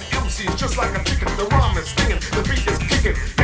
MCs just like a chicken. The rhyme is stinging, the beat is kicking.